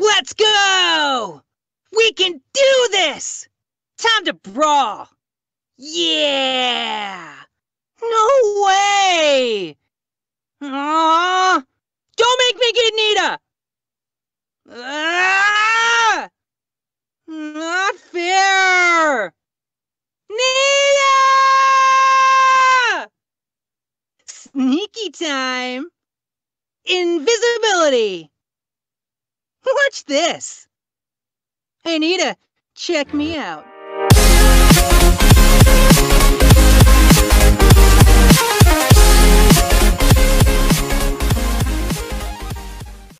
Let's go! We can do this! Time to brawl! Yeah! No way! Aww! Don't make me get Nita! Ah! Not fair! Nita! Sneaky time! Invisible! Invisibility! Watch this! Hey, Nita, check me out.